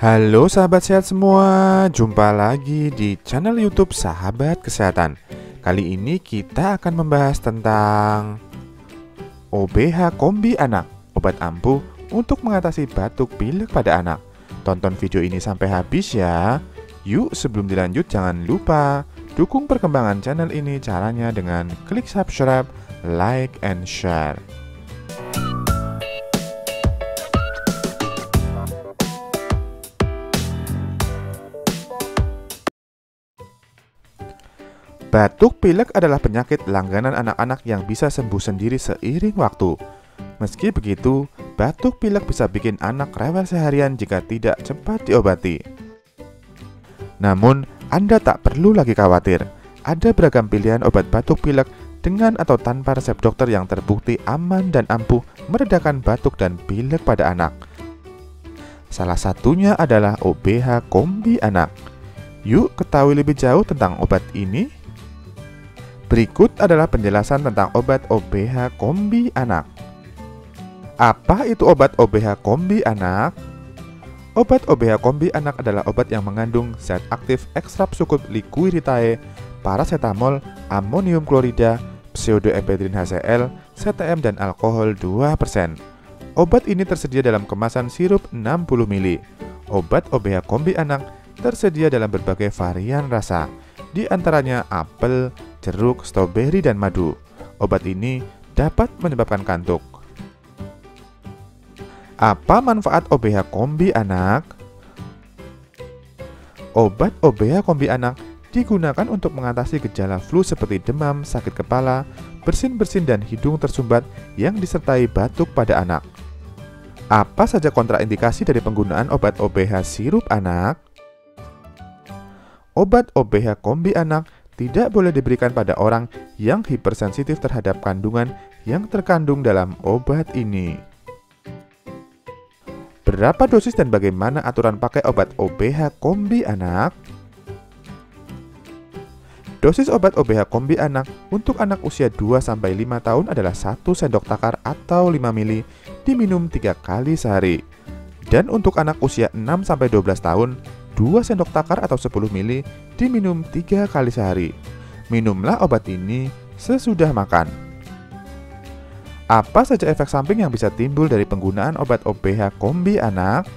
Halo sahabat sehat semua, jumpa lagi di channel YouTube Sahabat Kesehatan. Kali ini kita akan membahas tentang OBH Kombi Anak, obat ampuh untuk mengatasi batuk pilek pada anak. Tonton video ini sampai habis ya. Yuk, sebelum dilanjut jangan lupa dukung perkembangan channel ini caranya dengan klik subscribe, like, and share. Batuk pilek adalah penyakit langganan anak-anak yang bisa sembuh sendiri seiring waktu. Meski begitu, batuk pilek bisa bikin anak rewel seharian jika tidak cepat diobati. Namun, Anda tak perlu lagi khawatir. Ada beragam pilihan obat batuk pilek dengan atau tanpa resep dokter yang terbukti aman dan ampuh meredakan batuk dan pilek pada anak. Salah satunya adalah OBH Kombi Anak. Yuk ketahui lebih jauh tentang obat ini. Berikut adalah penjelasan tentang obat OBH Kombi Anak. Apa itu obat OBH Kombi Anak? Obat OBH Kombi Anak adalah obat yang mengandung zat aktif ekstrapsucut liquiritae, paracetamol, amonium klorida, pseudoephedrine HCl, CTM dan alkohol 2%. Obat ini tersedia dalam kemasan sirup 60 ml. Obat OBH Kombi Anak tersedia dalam berbagai varian rasa, di antaranya apel, jeruk, stroberi, dan madu. Obat ini dapat menyebabkan kantuk. Apa manfaat OBH Kombi Anak? Obat OBH Kombi Anak digunakan untuk mengatasi gejala flu seperti demam, sakit kepala, bersin-bersin dan hidung tersumbat yang disertai batuk pada anak. Apa saja kontraindikasi dari penggunaan obat OBH sirup anak? Obat OBH kombi anak tidak boleh diberikan pada orang yang hipersensitif terhadap kandungan yang terkandung dalam obat ini. Berapa dosis dan bagaimana aturan pakai obat OBH kombi anak? Dosis obat OBH kombi anak untuk anak usia 2-5 tahun adalah 1 sendok takar atau 5 mili diminum 3 kali sehari. Dan untuk anak usia 6-12 tahun 2 sendok takar atau 10 ml diminum 3 kali sehari. Minumlah obat ini sesudah makan. Apa saja efek samping yang bisa timbul dari penggunaan obat OBH kombi anak?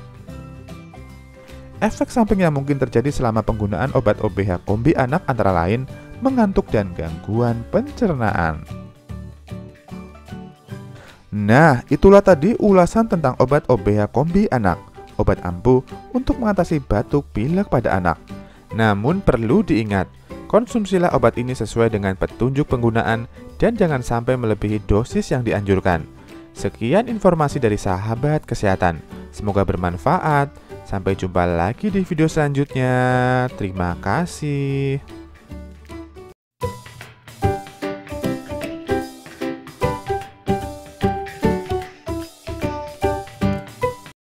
Efek samping yang mungkin terjadi selama penggunaan obat OBH kombi anak antara lain mengantuk dan gangguan pencernaan. Nah, itulah tadi ulasan tentang obat OBH kombi anak obat ampuh untuk mengatasi batuk pilek pada anak. Namun perlu diingat, konsumsilah obat ini sesuai dengan petunjuk penggunaan dan jangan sampai melebihi dosis yang dianjurkan. Sekian informasi dari sahabat kesehatan. Semoga bermanfaat. Sampai jumpa lagi di video selanjutnya. Terima kasih.